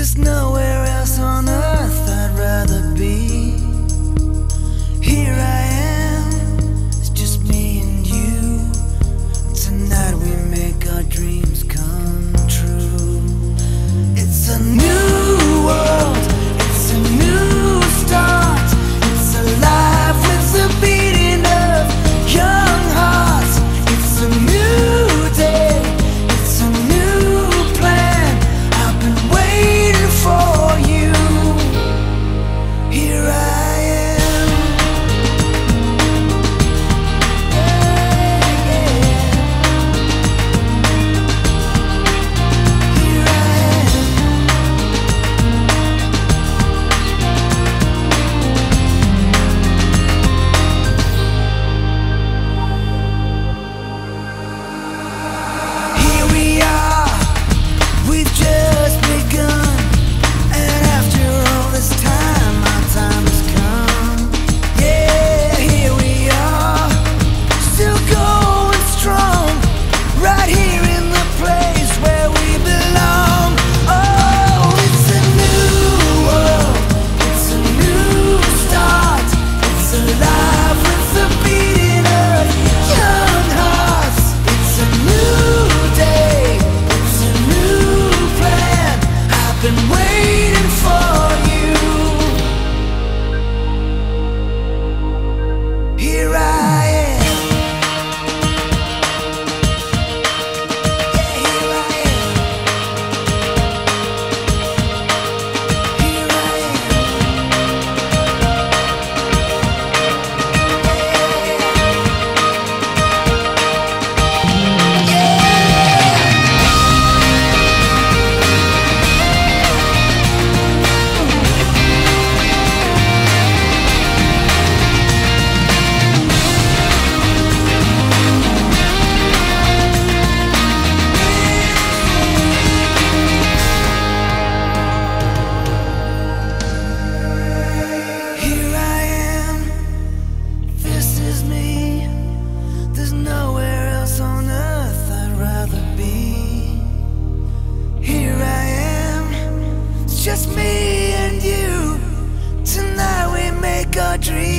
just know. dream.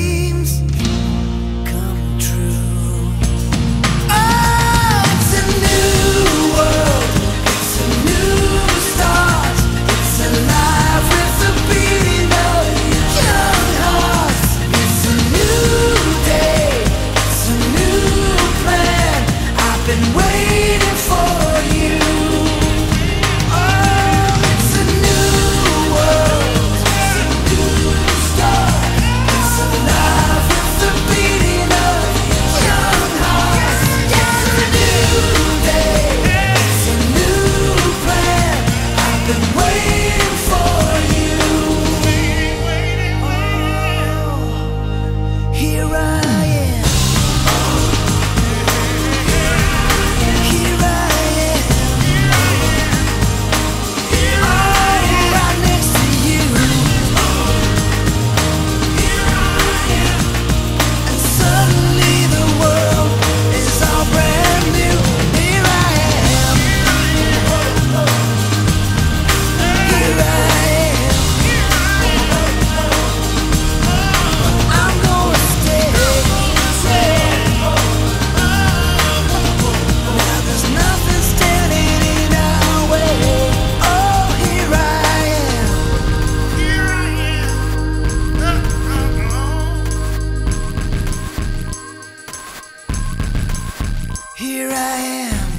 Here I am.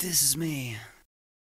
This is me.